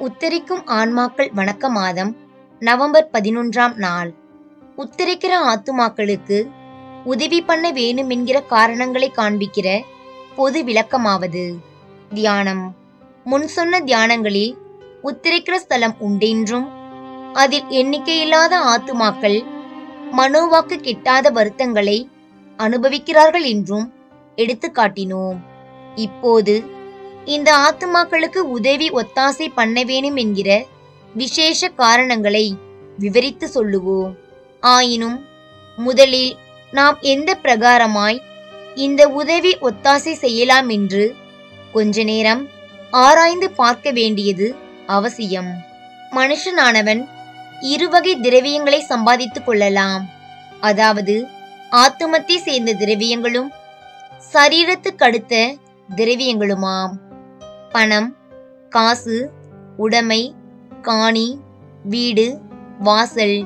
உத்தரிக்கும் ஆன்மாக்கள் வணக்க மாதம் நவம்பர் பதினொன்றாம் நாள். உத்தரிக்கிற ஆத்துமாக்களுக்கு உதவி பண்ண வேணும் என்கிற காரணங்களை காண்பிக்கிற பொது விளக்கமாவது. தியானம். முன் சொன்ன தியானங்களில் உத்தரிக்கிற ஸ்தலம் உண்டென்றும் அதில் எண்ணிக்கையில்லாத ஆத்துமாக்கள் மனோவாக்கு கிட்டாத வருத்தங்களை அனுபவிக்கிறார்கள் என்றும் எடுத்து காட்டினோம் இப்போது இந்த ஆத்துமாக்களுக்கு உதவி ஒத்தாசை பண்ண வேணும் என்கிற விசேஷ காரணங்களை விவரித்து சொல்லுவோம். ஆயினும் முதலில் நாம் எந்த பிரகாரமாய் இந்த உதவி ஒத்தாசை செய்யலாம் என்று கொஞ்ச நேரம் ஆராய்ந்து பார்க்க வேண்டியது அவசியம். மனுஷனானவன் இருவகை திரவியங்களை சம்பாதித்துக் கொள்ளலாம். அதாவது ஆத்துமத்தை சேர்ந்த திரவியங்களும் சரீரத்துக்கடுத்த திரவியங்களுமாம். பணம் காசு உடைமை காணி வீடு வாசல்.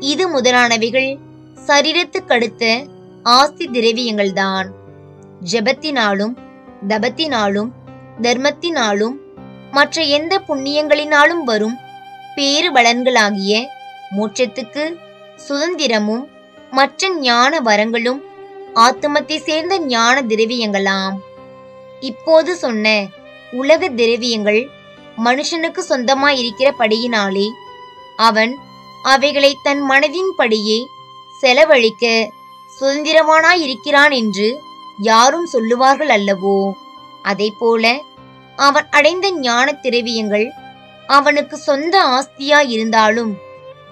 இது முதலானவைகள் சரீரத்துக்கடுத்த ஆஸ்தி திரவியங்கள்தான். ஜெபத்தினாலும் தபத்தினாலும் தர்மத்தினாலும் மற்ற எந்த புண்ணியங்களினாலும் வரும் பேறு பலன்களாகிய மோட்சத்துக்கு சுதந்திரமும் மற்ற ஞான வரங்களும் ஆத்துமத்தை சேர்ந்த ஞான திரவியங்களாம். இப்போது சொன்ன உலக திரவியங்கள் மனுஷனுக்கு சொந்தமாயிருக்கிறபடியினாலே அவன் அவைகளை தன் மனதின்படியே செலவழிக்க சுதந்திரவானாயிருக்கிறான் என்று யாரும் சொல்லுவார்கள் அல்லவோ? அதே போல அவன் அடைந்த ஞான திரவியங்கள் அவனுக்கு சொந்த ஆஸ்தியாயிருந்தாலும்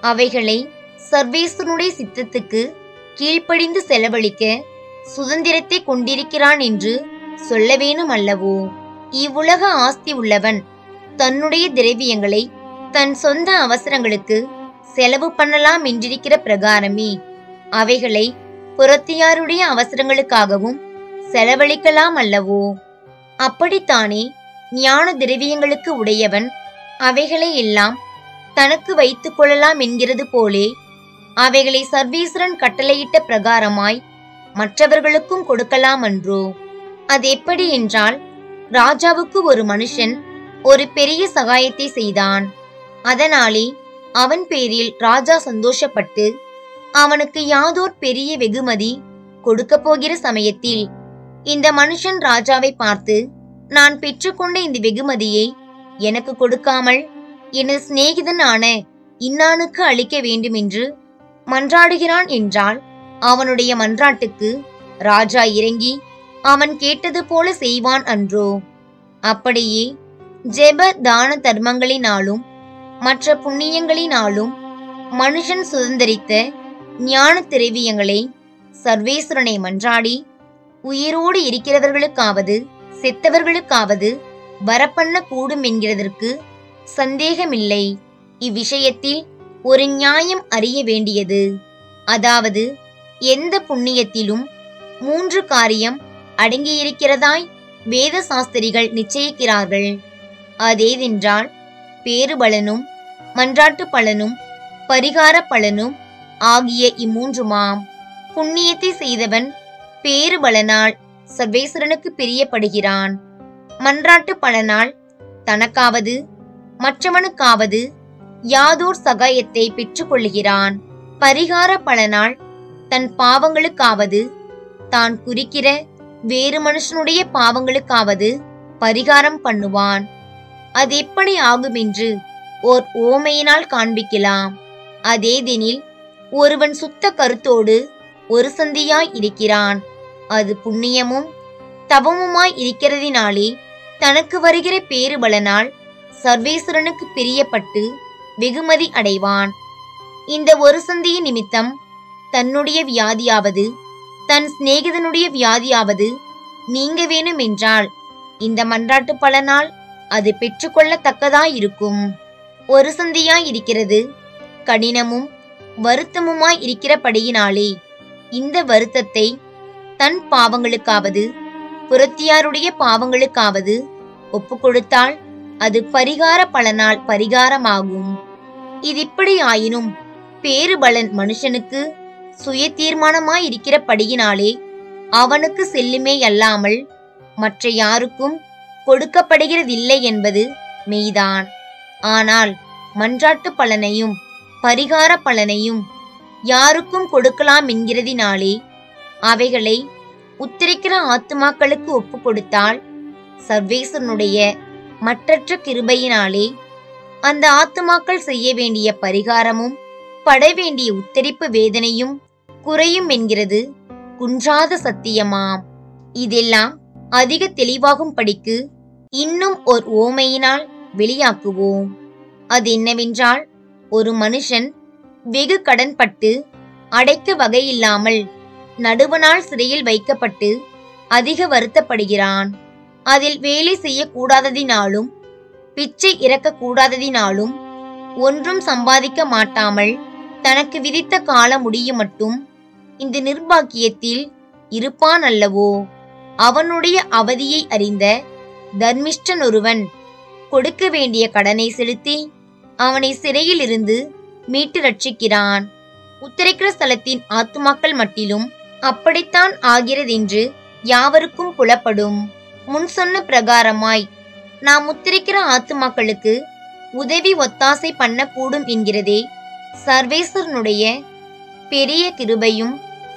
அவைகளை சர்வேஸ்வனுடைய சித்தத்துக்கு கீழ்ப்படிந்து செலவழிக்க சுதந்திரத்தை கொண்டிருக்கிறான் என்று சொல்ல வேணும் அல்லவோ இவ்வுலக ஆஸ்தி உள்ளவன் தன்னுடைய திரவியங்களை தன் சொந்த அவசரங்களுக்கு செலவு பண்ணலாம் என்றிருக்கிற பிரகாரமே. அவைகளை புறத்தியாருடைய அவசரங்களுக்காகவும் செலவழிக்கலாம் அல்லவோ? அப்படித்தானே ஞான திரவியங்களுக்கு உடையவன் அவைகளை எல்லாம் தனக்கு வைத்துக் கொள்ளலாம் என்கிறது போலே அவைகளை சர்வீஸ்வரன் கட்டளையிட்ட பிரகாரமாய் மற்றவர்களுக்கும் கொடுக்கலாம் அன்றோ? அது எப்படி என்றால் ராஜாவுக்கு ஒரு மனுஷன் ஒரு பெரிய சகாயத்தை செய்தான். அதனாலே அவன் பேரில் ராஜா சந்தோஷப்பட்டு அவனுக்கு யாதோர் பெரிய வெகுமதி கொடுக்க போகிற சமயத்தில் இந்த மனுஷன் ராஜாவை பார்த்து நான் பெற்றுக்கொண்ட இந்த வெகுமதியை எனக்கு கொடுக்காமல் எனது சிநேகிதனான இன்னானுக்கு அளிக்க வேண்டும் என்று மன்றாடுகிறான் என்றால் அவனுடைய மன்றாட்டுக்கு ராஜா இறங்கி அவன் கேட்டது போல செய்வான் அன்றோ. அப்படியே ஜெப தான தர்மங்களினாலும் மற்ற புண்ணியங்களினாலும் மனுஷன் சுதந்திரித்த ஞான திரவியங்களை சர்வேஸ்வரனை மன்றாடி உயிரோடு இருக்கிறவர்களுக்காவது செத்தவர்களுக்காவது வரப்பண்ண கூடும் என்கிறதற்கு சந்தேகமில்லை. இவ்விஷயத்தில் ஒரு நியாயம் அறிய வேண்டியது. அதாவது எந்த புண்ணியத்திலும் மூன்று காரியம் அடங்கியிருக்கிறதாய் வேத சாஸ்திரிகள் நிச்சயிக்கிறார்கள். அதேதென்றால் பேறு பலனும் மன்றாட்டு பலனும் பரிகார பலனும் ஆகிய இம்மூன்றுமாம். புண்ணியத்தை செய்தவன் பேறு பலனால் சர்வேஸ்வரனுக்கு பிரியப்படுகிறான். மன்றாட்டு பலனால் தனக்காவது மற்றவனுக்காவது யாதோர் சகாயத்தை பெற்றுக்கொள்கிறான் பரிகார பலனால் தன் பாவங்களுக்காவது தான் குறிக்கிற வேறு மனுஷனுடைய பாவங்களுக்காவது பரிகாரம் பண்ணுவான். அது எப்படி ஆகும் என்று ஓர் ஓமையினால் காண்பிக்கலாம். அதேதெனில் ஒருவன் சுத்த கருத்தோடு ஒரு சந்தியாய் இருக்கிறான். அது புண்ணியமும் தவமுமாய் இருக்கிறதினாலே தனக்கு வருகிற பேருபலனால் சர்வேஸ்வரனுக்கு பிரியப்பட்டு வெகுமதி அடைவான். இந்த ஒரு சந்தியின் நிமித்தம் தன்னுடைய வியாதியாவது தன் சிநேகிதனுடைய வியாதியாவது நீங்க வேணும் என்றால் இந்த மன்றாட்டு பலனால் அது பெற்றுக்கொள்ளத்தக்கதாயிருக்கும். ஒரு சந்தியாய் இருக்கிறது கடினமும் வருத்தமுமாய் இருக்கிறபடியினாலே இந்த வருத்தத்தை தன் பாவங்களுக்காவது புறத்தியாருடைய பாவங்களுக்காவது ஒப்பு கொடுத்தால் அது பரிகார பலனால் பரிகாரமாகும். இது ஆயினும் பேறு பலன் மனுஷனுக்கு சுய தீர்மானமாயிருக்கிறபடியினாலே அவனுக்கு செல்லுமே அல்லாமல் மற்ற யாருக்கும் கொடுக்கப்படுகிறதில்லை என்பது மெய்தான். ஆனால் மன்றாட்டு பலனையும் பரிகார பலனையும் யாருக்கும் கொடுக்கலாம் என்கிறதினாலே அவைகளை உத்தரிக்கிற ஆத்துமாக்களுக்கு ஒப்பு கொடுத்தால் சர்வேசனுடைய மற்றற்ற கிருபையினாலே அந்த ஆத்துமாக்கள் செய்ய வேண்டிய பரிகாரமும் பட வேண்டிய உத்தரிப்பு வேதனையும் குறையும் என்கிறது. குன்றாத சத்தியமாம். இதெல்லாம் அதிக தெளிவாகும் படிக்கு இன்னும் ஓர் ஓமையினால் வெளியாக்குவோம். அது என்னவென்றால் ஒரு மனுஷன் வெகு கடன்பட்டு அடைக்க வகையில்லாமல் நடுவனால் சிறையில் வைக்கப்பட்டு அதிக வருத்தப்படுகிறான். அதில் வேலை செய்யக்கூடாததினாலும் பிச்சை இறக்கக்கூடாததினாலும் ஒன்றும் சம்பாதிக்க மாட்டாமல் தனக்கு விதித்த காலம் முடியும் மட்டும் இந்த நிர்பாக்கியத்தில் இருப்பான் அல்லவோ அவனுடைய அவதியை அறிந்த தர்மிஷ்டன் ஒருவன் கொடுக்க வேண்டிய கடனை செலுத்தி அவனை சிறையில் இருந்து மீட்டு ரட்சிக்கிறான். உத்தரிக்கிற ஸ்தலத்தின் ஆத்துமாக்கள் மட்டிலும் அப்படித்தான் ஆகிறதென்று யாவருக்கும் புலப்படும். முன் சொன்ன பிரகாரமாய் நாம் உத்தரிக்கிற ஆத்துமாக்களுக்கு உதவி ஒத்தாசை பண்ணக்கூடும் என்கிறதே சர்வேஸ்வரனுடைய பெரிய கிருபையும்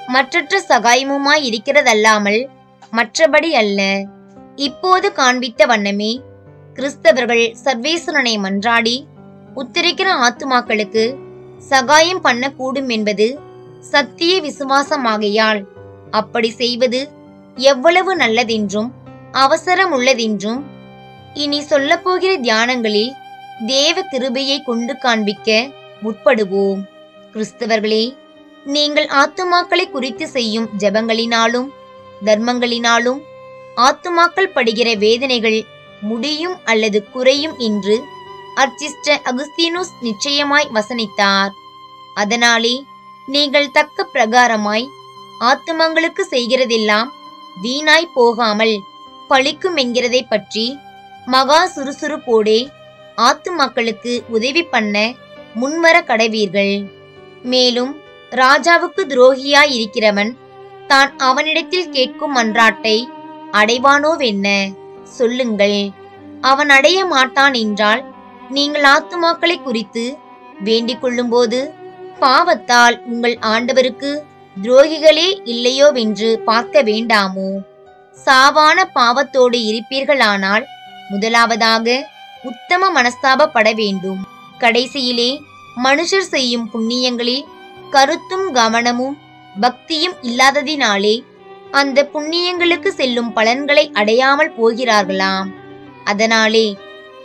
மற்றற்ற சகாயமுமாய் இருக்கிறதல்லாமல் மற்றபடி அல்ல. இப்போது காண்பித்த வண்ணமே கிறிஸ்தவர்கள் சர்வேஸ்வரனை மன்றாடி உத்தரிக்கிற ஆத்துமாக்களுக்கு சகாயம் பண்ணக்கூடும் என்பது சத்திய விசுவாசமாகையால் அப்படி செய்வது எவ்வளவு நல்லதென்றும் அவசரம் உள்ளதென்றும் இனி சொல்லப்போகிற தியானங்களில் தேவ கிருபையை கொண்டு காண்பிக்க முற்படுவோம். கிறிஸ்தவர்களே நீங்கள் ஆத்துமாக்களை குறித்து செய்யும் ஜெபங்களினாலும் தர்மங்களினாலும் ஆத்துமாக்கள் படுகிற வேதனைகள் முடியும் அல்லது குறையும் என்று அர்ச்சிஸ்ட அகுஸ்தீனுஸ் நிச்சயமாய் வசனித்தார். அதனாலே நீங்கள் தக்க பிரகாரமாய் ஆத்துமங்களுக்கு செய்கிறதெல்லாம் வீணாய் போகாமல் பழிக்கும் என்கிறதை பற்றி மகா சுறுசுறுப்போடே ஆத்துமாக்களுக்கு உதவி பண்ண முன்வர கடவீர்கள். மேலும் ராஜாவுக்கு துரோகியாய் இருக்கிறவன் தான் அவனிடத்தில் கேட்கும் மன்றாட்டை அடைவானோவென்ன? சொல்லுங்கள். அவன் அடைய மாட்டான் என்றால் நீங்கள் ஆத்துமாக்களை குறித்து வேண்டிக் கொள்ளும்போது பாவத்தால் உங்கள் ஆண்டவருக்கு துரோகிகளே இல்லையோவென்று பார்க்க வேண்டாமோ? சாவான பாவத்தோடு இருப்பீர்களானால் முதலாவதாக உத்தம மனஸ்தாபப்பட வேண்டும். கடைசியிலே மனுஷர் செய்யும் புண்ணியங்களில் கருத்தும் கவனமும் பக்தியும் இல்லாததினாலே அந்த புண்ணியங்களுக்கு செல்லும் பலன்களை அடையாமல் போகிறார்களாம். அதனாலே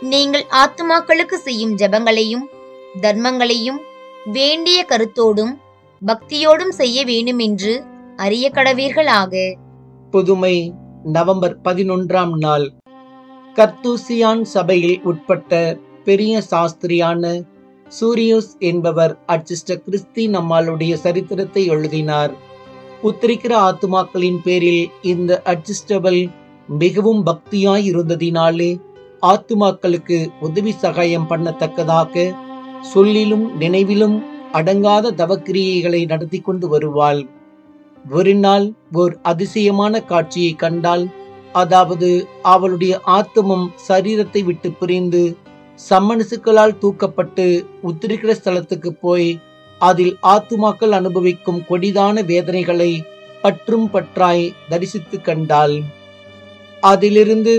நீங்கள் ஆத்துமாக்களுக்கு செய்யும் ஜெபங்களையும் தர்மங்களையும் வேண்டிய கருத்தோடும் பக்தியோடும் செய்ய வேண்டுமென்று அறிய கடவீர்களாக. புதுமை நவம்பர் பதினொன்றாம் நாள். கர்த்தூசியான் சபையில் உட்பட்ட பெரிய சாஸ்திரியான சூரியோஸ் என்பவர் அச்சிஸ்ட கிறிஸ்தி நம்மாளுடைய சரித்திரத்தை எழுதினார். உத்தரிக்கிற ஆத்துமாக்களின் பேரில் இந்த அட்ஜிஸ்டபிள் மிகவும் பக்தியாய் இருந்ததினாலே ஆத்துமாக்களுக்கு உதவி சகாயம் பண்ணத்தக்கதாக சொல்லிலும் நினைவிலும் அடங்காத தவக்கிரியைகளை நடத்தி கொண்டு வருவாள். ஒரு நாள் ஓர் அதிசயமான காட்சியை கண்டால் அதாவது அவளுடைய ஆத்துமம் சரீரத்தை விட்டு பிரிந்து சம்மனசுக்களால் தூக்கப்பட்டு உத்திரிக்கிற ஸ்தலத்துக்கு போய் அதில் ஆத்துமாக்கள் அனுபவிக்கும் கொடிதான வேதனைகளை பற்றும் பற்றாய் தரிசித்து கண்டாள். அதிலிருந்து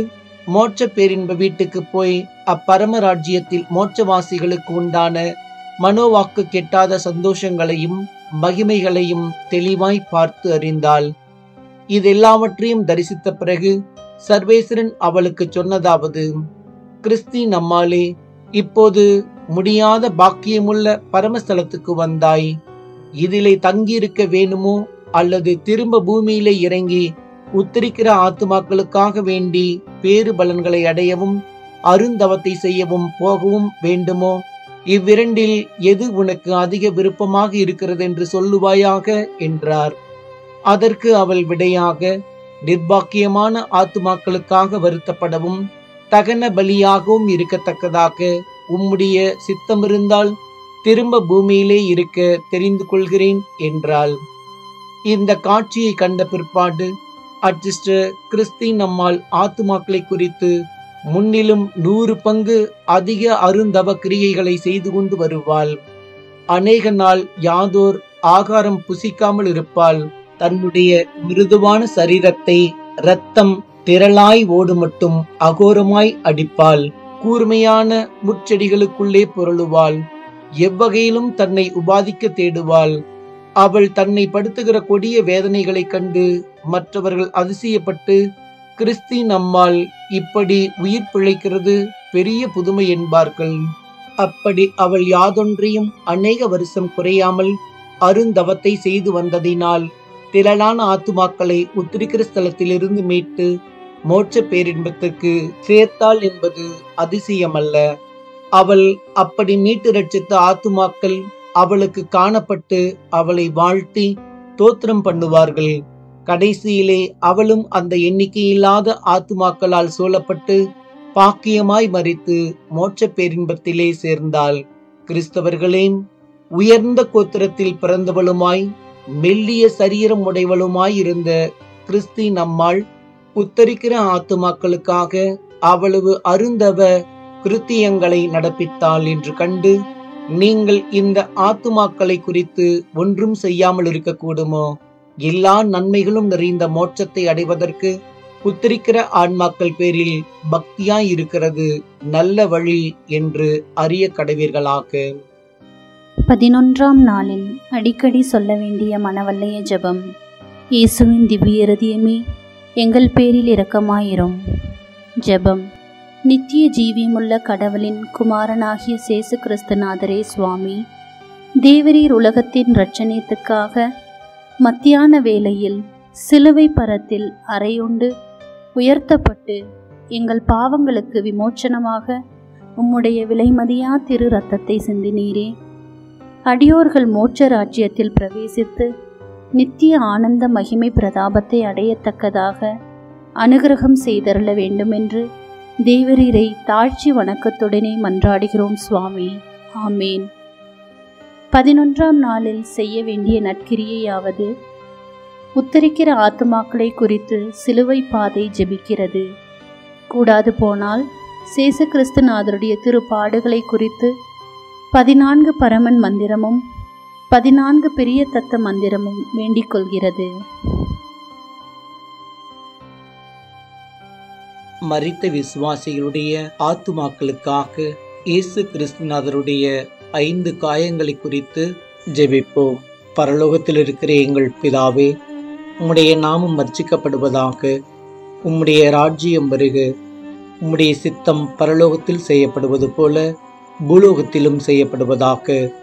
மோட்ச பேரின்ப வீட்டுக்கு போய் அப்பரம ராஜ்யத்தில் மோட்சவாசிகளுக்கு உண்டான மனோவாக்கு கெட்டாத சந்தோஷங்களையும் மகிமைகளையும் தெளிவாய் பார்த்து அறிந்தாள். இதெல்லாவற்றையும் தரிசித்த பிறகு சர்வேஸ்வரன் அவளுக்கு சொன்னதாவது கிறிஸ்தி நம்மாலே இப்போது முடியாத பாக்கியமுள்ள பரமஸ்தலத்துக்கு வந்தாய். இதிலே தங்கியிருக்க வேணுமோ அல்லது திரும்ப பூமியிலே இறங்கி உத்தரிக்கிற ஆத்துமாக்களுக்காக வேண்டி பேறு பலன்களை அடையவும் அருந்தவத்தை செய்யவும் போகவும் வேண்டுமோ? இவ்விரண்டில் எது உனக்கு அதிக விருப்பமாக இருக்கிறது என்று சொல்லுவாயாக? என்றார். அதற்கு அவள் விடையாக நிர்பாக்கியமான ஆத்துமாக்களுக்காக வருத்தப்படவும் தகன பலியாகவும் இருக்கத்தக்கதாக உம்முடைய சித்தமிருந்தால் திரும்ப பூமியிலே இருக்க தெரிந்து கொள்கிறேன் என்றாள். இந்த காட்சியை கண்ட பிற்பாடு அட்ஜிஸ்டர் கிறிஸ்தின் நம்மால் ஆத்துமாக்களை குறித்து முன்னிலும் நூறு பங்கு அதிக அருந்தவ கிரியைகளை செய்து கொண்டு வருவாள். அநேக நாள் யாதோர் ஆகாரம் புசிக்காமல் இருப்பாள். தன்னுடைய மிருதுவான சரீரத்தை இரத்தம் திரளாய் ஓடு மட்டும் அகோரமாய் அடிப்பாள். கூர்மையான முட்செடிகளுக்குள்ளே புரளுவாள். எவ்வகையிலும் தன்னை உபாதிக்க தேடுவாள். அவள் தன்னை படுத்துகிற கொடிய வேதனைகளைக் கண்டு மற்றவர்கள் அதிசயப்பட்டு கிறிஸ்தி நம்மால் இப்படி உயிர் பிழைக்கிறது பெரிய புதுமை என்பார்கள். அப்படி அவள் யாதொன்றையும் அநேக வருஷம் குறையாமல் அருந்தவத்தை செய்து வந்ததினால் திரளான ஆத்துமாக்களை உத்திரிக்கிற ஸ்தலத்திலிருந்து மீட்டு மோட்ச பேரின்பத்திற்கு சேர்த்தாள் என்பது அதிசயமல்ல. அவள் அப்படி மீட்டு ரட்சித்த ஆத்துமாக்கள் அவளுக்கு காணப்பட்டு அவளை வாழ்த்தி தோத்திரம் பண்ணுவார்கள். கடைசியிலே அவளும் அந்த எண்ணிக்கையில்லாத ஆத்துமாக்களால் சூழப்பட்டு பாக்கியமாய் மறித்து மோட்ச பேரின்பத்திலே சேர்ந்தாள். கிறிஸ்தவர்களே உயர்ந்த கோத்திரத்தில் பிறந்தவளுமாய் மெல்லிய சரீரம் உடையவளுமாய் இருந்த கிறிஸ்தி நம்மாள் உத்தரிக்கிற ஆத்துமாக்களுக்காக அவ்வளவு அருந்தவ கிருத்தியங்களை நடப்பித்தாள் என்று கண்டு நீங்கள் இந்த ஆத்துமாக்களை குறித்து ஒன்றும் செய்யாமல் இருக்கக்கூடுமோ? எல்லா நன்மைகளும் நிறைந்த மோட்சத்தை அடைவதற்கு புத்திரிக்கிற ஆன்மாக்கள் பேரில் பக்தியாய் இருக்கிறது நல்ல வழி என்று அறிய கடவீர்களாக. பதினொன்றாம் நாளில் அடிக்கடி சொல்ல வேண்டிய மனவல்லைய ஜெபம். இயேசுவின் திவ்ய இருதயமே எங்கள் பேரில் இரக்கமாயிரும். ஜெபம். நித்திய ஜீவியமுள்ள கடவுளின் குமாரனாகிய சேசு கிறிஸ்துநாதரே சுவாமி தேவரீர் உலகத்தின் இரட்சணியத்துக்காக மத்தியான வேளையில் சிலுவை பரத்தில் அறையுண்டு உயர்த்தப்பட்டு எங்கள் பாவங்களுக்கு விமோச்சனமாக உம்முடைய விலைமதியா திரு ரத்தத்தை சிந்தினீரே. அடியோர்கள் மோட்ச ராஜ்யத்தில் பிரவேசித்து நித்திய ஆனந்த மகிமை பிரதாபத்தை அடையத்தக்கதாக அனுகிரகம் செய்தருள வேண்டுமென்று தேவரீரை தாழ்ச்சி வணக்கத்துடனே மன்றாடுகிறோம் சுவாமி. ஆமேன். பதினொன்றாம் நாளில் செய்ய வேண்டிய நற்கிரியையாவது உத்தரிக்கிற ஆத்மாக்களை குறித்து சிலுவை பாதை ஜெபிக்கிறது. கூடாது போனால் சேச கிறிஸ்துநாதருடைய திருப்பாடுகளை குறித்து பதினான்கு பரமன் மந்திரமும் பதினான்கு பெரிய தத்த மந்திரமும் வேண்டிக் கொள்கிறது. மரித்த விசுவாசிகளுடைய ஆத்துமாக்களுக்காக இயேசு கிறிஸ்துநாதருடைய ஐந்து காயங்களை குறித்து ஜெபிப்போம். பரலோகத்தில் இருக்கிற எங்கள் பிதாவே உம்முடைய நாமம் மர்ச்சிக்கப்படுவதாக உம்முடைய ராஜ்யம் வருக. உம்முடைய சித்தம் பரலோகத்தில் செய்யப்படுவது போல பூலோகத்திலும் செய்யப்படுவதாக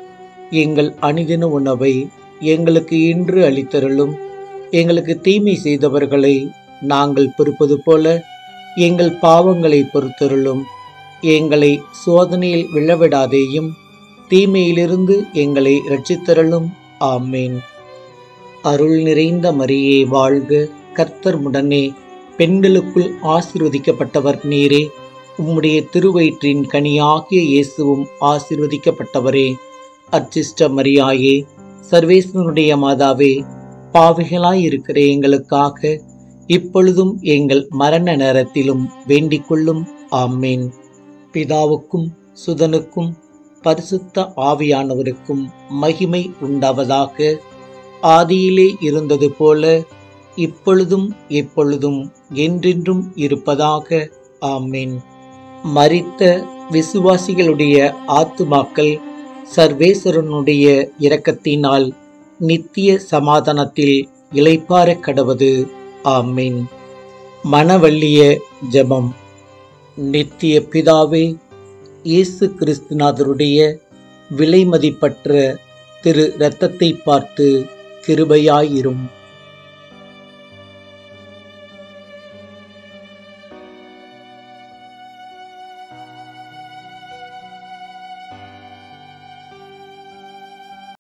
எங்கள் அணிதின உணவை எங்களுக்கு இன்று அளித்தருளும். எங்களுக்கு தீமை செய்தவர்களை நாங்கள் பொறுப்பது போல எங்கள் பாவங்களை பொறுத்தருளும். எங்களை சோதனையில் விழவிடாதேயும் தீமையிலிருந்து எங்களை இரட்சித்தருளும். ஆமேன். அருள் நிறைந்த மரியே வாழ்க. கர்த்தர் முடனே பெண்களுக்குள் ஆசிர்வதிக்கப்பட்டவர் நீரே. உம்முடைய திருவயிற்றின் கனியாகிய இயேசுவும் ஆசிர்வதிக்கப்பட்டவரே. அர்ச்சிஷ்ட மரியாயே சர்வேஸ்வனுடைய மாதாவே பாவிகளாய் இருக்கிற எங்களுக்காக இப்பொழுதும் எங்கள் மரண நேரத்திலும் வேண்டிக் கொள்ளும். ஆமேன். பிதாவுக்கும் சுதனுக்கும் பரிசுத்த ஆவியானவருக்கும் மகிமை உண்டாவதாக. ஆதியிலே இருந்தது போல இப்பொழுதும் எப்பொழுதும் என்றென்றும் இருப்பதாக. ஆமேன். மறித்த விசுவாசிகளுடைய ஆத்துமாக்கள் சர்வேஸ்வரனுடைய இரக்கத்தினால் நித்திய சமாதானத்தில் இலைப்பார கடவது. ஆமீன். மனவள்ளிய ஜபம். நித்திய பிதாவே இயேசு கிறிஸ்துநாதருடைய விலைமதிப்பற்ற திரு இரத்தத்தை பார்த்து கிருபையாயிரும்.